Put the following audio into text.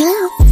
Hello.